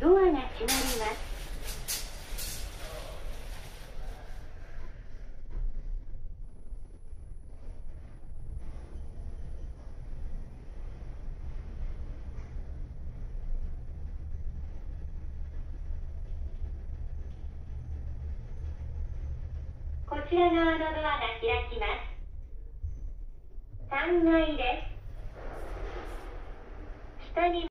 ドアが閉まります。こちら側のドアが開きます。3階です。下に